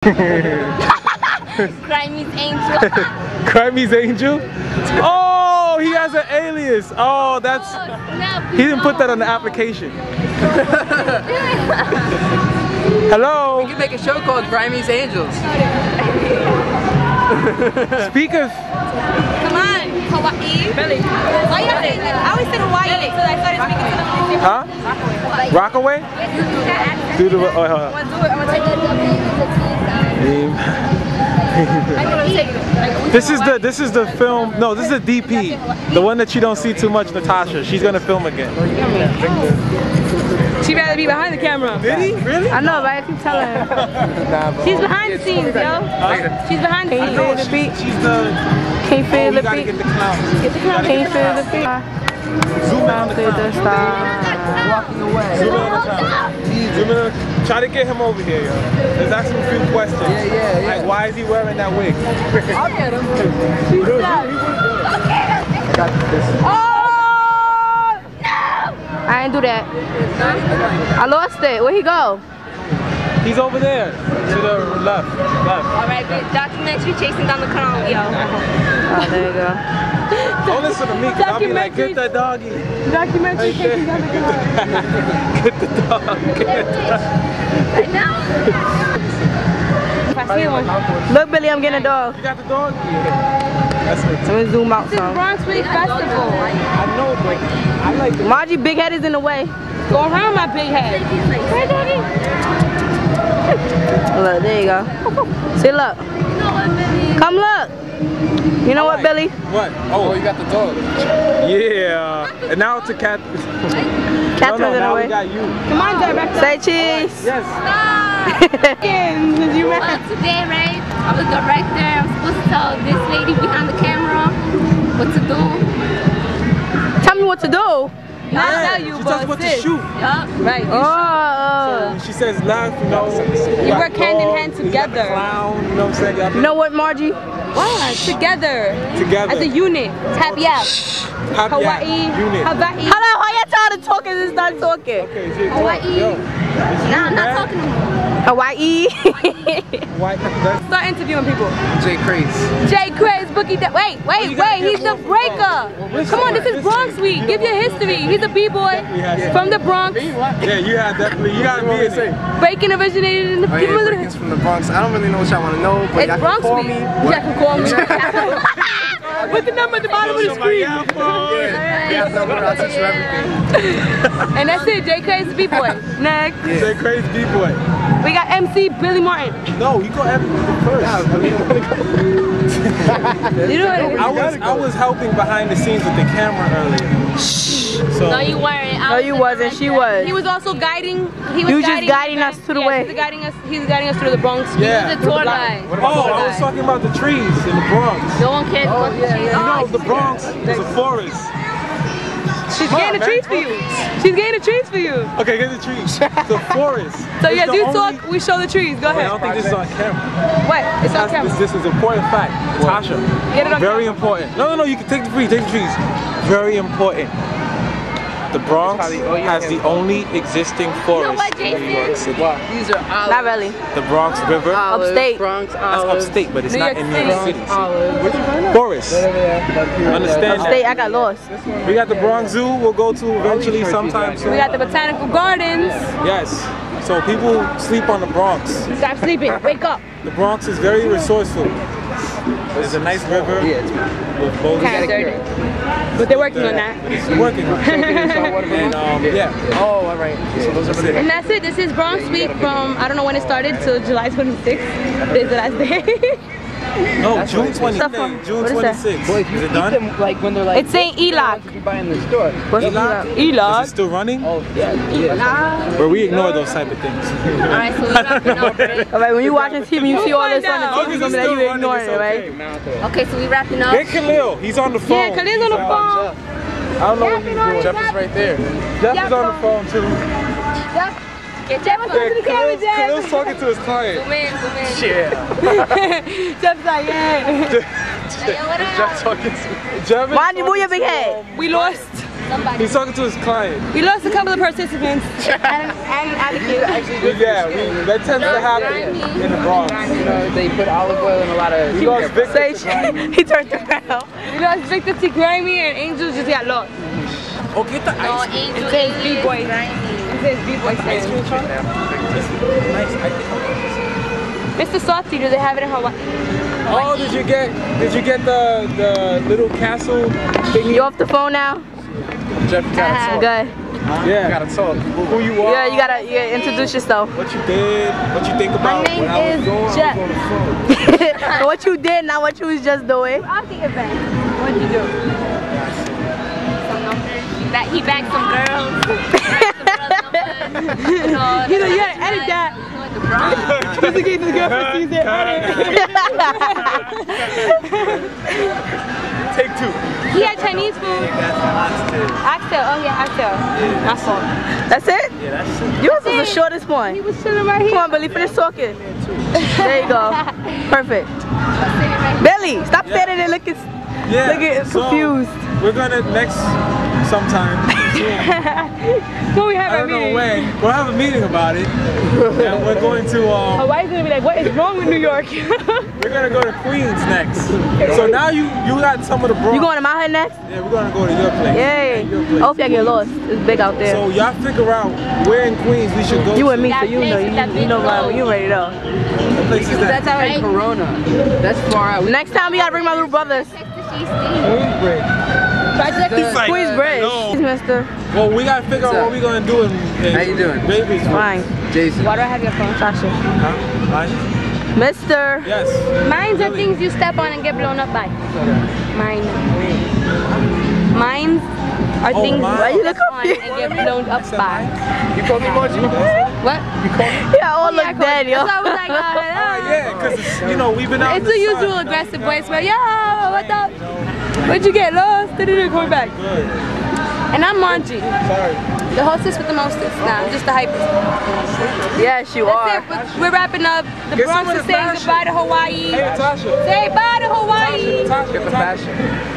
Crimey's angel. Crimey's Angel? Oh, he has an alias. Oh, that's. Oh, he didn't put that on the application. Hello. We can make a show called Grimey's Angels. Speak of. Come on, Hawaii. Billy. Why you saying that? I always said Hawaii until I started speaking to them. Huh? Rockaway? Do the. Oh, hold on. This is the this is the film. No, this is the DP, the one that you don't see too much. Natasha. She's gonna film again. She'd rather be behind the camera. Did he really? I know, right? I keep telling her. She's behind the scenes, yo. She's behind the I know scenes. she's, she's the. Can't Oh, feel the beat. get the clowns. Get the clown. Can't feel the beat. Zoom in on the Feel clown. the star. Walking away. Zoom in on the clown. Zoom in on the, try to get him over here, yo. Let's ask him a few questions. Yeah, yeah, yeah. Like, why is he wearing that wig? I'll get him. I didn't oh, do that. I lost it. Where'd he go? He's over there, to the left. Left. Alright, good. Documentary chasing down the clown, yo. Oh, there you go. Don't listen to me, cause I'll be like, get that doggy. Documentary Get the dog. Get the dog. If I see one. Look, Billy, I'm getting a dog. You got the dog? Yeah. That's it. Let me zoom out This is some. Bronx Week Festival. I know, but I like the Margie, big head is in the way. Go around my big head. Hey, daddy. Look, there you go. See, look. Come look. You know what, Billy? What? Oh, Oh, you got the dog. yeah. And now to cat. no, no, in the now we got you. Come on, director. Say cheese. Yes. you Well, today, right, I'm the director. I'm supposed to tell this lady behind the camera do. Not tell you, she but tells what to shoot. Yup. Right. Oh. She says laugh, you know. You work hand in hand You got the together. Clown, you know what I'm saying? Y'all You know what, Margie? What? Together. together. As a unit. Happy out. Happy Hawaii. Unit. Hawaii. Hold on, why you tired of talking and start talking? Okay, Hawaii. Yo, Nah, I'm not talking to Hawaii. Start interviewing people. Jay Craze. Jay Craze, Bookie. Da- wait, wait, wait. He's the breaker. which Come on, this is Bronx Week. Give your history. He's a b-boy from the Bronx. yeah, you had definitely, you gotta be in it. Breaking originated in the. Oh, Give him a yeah, little. From the Bronx. I don't really know what y'all want to know, but y'all can call Week. me. Yeah, can call me. Put the number at the bottom of the screen. Yeah, yeah, no, I'll teach you everything. And that's it. Jay Craze, b-boy. Next, Say crazy B-boy. We got MC Billy Martin. No, you go everything first. You know what? I was, I was helping behind the scenes with the camera earlier. So, No, you weren't. No, you wasn't. She was. He was also guiding. He was You was just guiding, guiding us to the yeah, way. He was guiding us. He was guiding us through the Bronx. Yeah. He was the tour guide. oh, I was talking about the trees in the Bronx. No one cares oh, about the cheese. You know, the Bronx is a forest. She's Come on, getting a man. treat for you. She's getting a treat for you. Okay, get the trees. The forest. So It's yeah, the you only- talk, we show the trees. Go ahead. I don't think this is on camera. What? It's on That's- camera. This, this is important fact. Tasha. Get it on Very camera. important. No, no, no, you can take the trees, take the trees. Very important. The Bronx Probably- oh, you has can- the only existing forest what, in New York Jason? City. These are olives. Not really. The Bronx River. Olives, Upstate. Bronx That's upstate, but it's New not York in New York City. City. Forest. Understand Upstate, that. I got lost. We got the Bronx Zoo. We'll go to eventually sometime soon. We got the botanical gardens. Yes. So people sleep on the Bronx. Stop sleeping. Wake up. The Bronx is very resourceful. There's a nice river Yeah, it's with boats. Kind of dirty. But they're working on that. It's working on it. And um, yeah. Oh, all right. So those are the And that's it. This is Bronx Week from I don't know when it started till July 26th. Today's the last day. No, June 20. Stuff on- June what is that? 26th. Is it done? like when they're like it's saying Elok. you buy in the store. What's Elok? Elok? Is it still running? Oh, yeah. yeah. Where we ignore those type of things. Alright, so we wrapping right? Alright, when you watching TV, you see all this on the As long TV, as it's it's gonna be you running, ignoring it's it, right? okay. Okay, so we wrapping up. Get Khalil. He's on the phone. Yeah, Khalil's on the phone. I don't know what he's doing. Jeff is right there. Jeff is on the phone too. Get Jeff was Yeah, to the camera, Khalil's, Khalil's talking to his client. Zoom in, zoom in. Yeah. Jeff's like, yeah. Hey, yo, what up? Jeff talking to Jeff is Mind you, move your big head. We lost. somebody. He's talking to his client. We lost a couple of participants. and, and attitude. Yeah, we, that tends to happen in the Bronx. You know, they put olive oil in a lot of. We lost Victor. Say, to Grimy. he turned around. We lost Victor T. Grammy and Angel just got lost. Oh, get the No, ice. Angel It says Alias. B-boy. It says B-boy Ice cream stand. truck? Nice. Mr. Softee, do they have it in Hawaii? Oh, did you get did you get the the little castle thingy? You off the phone now? Jeff you got a ah, talk. Good. Yeah. gotta talk. Who you are? Yeah, you gotta, you gotta introduce yourself. What you did? What you think about My name when I was is going? Jeff. I was on what you did, not what you was just doing. At the event. What did you do? Some numbers. That he bagged some girls. you know, you gotta edit that. The Bronx. Just in case his girlfriend sees it. Take two. he had Chinese food. Oxtail. Oh yeah, oxtail. That's all. That's it? Yeah, that's it. Yours was the shortest one. He was chilling right here. Come on, Billy, finish talking. There you go. Perfect. Billy, stop standing there looking, Yeah. looking so, confused. We're gonna next sometime. Soon. When we have I our don't know meeting. when. We'll have a meeting about it. and we're going to um, Hawaii's gonna be like, what is wrong with New York? we're gonna go to Queens next. So now you you got some of the Bronx. you going to my head next? Yeah, we're gonna go to your place. Yay. Your place. I hope y'all get lost. It's big out there. So y'all figure out where in Queens we should go. you to. and me, so you know, you, that you know, road. you ready to go. What place is that? That's out in Corona. That's far out. Next time we gotta bring my little brothers. Queensbridge. Queensbridge. like, Queensbridge. no. Mister. Well, we gotta figure out What's what we're gonna do in, in How you doing? Baby's Fine. Jason. Why do I have your phone? Sasha. Huh? Fine? Mister. Yes. Mines are things you step on and get blown up by. Mine. Mines are Oh, things mine. why you look on and get blown up by. You call me Moji? What? You call me? Yeah, all look dead, yo. So I was like, uh, Oh, yeah, because, you know, we've been out It's in the the usual sun. aggressive voice where, yo, what up? Where'd you get lost? Did it coming back? Good. And I'm Manji, Sorry. the hostess with the mostest. Nah, I'm just the hypest. Yes, you That's are. it. We're- We're wrapping up. The Get Bronx is saying fashion. goodbye to Hawaii. Hey, Natasha. Say bye to Hawaii. Natasha, Get the Natasha. fashion.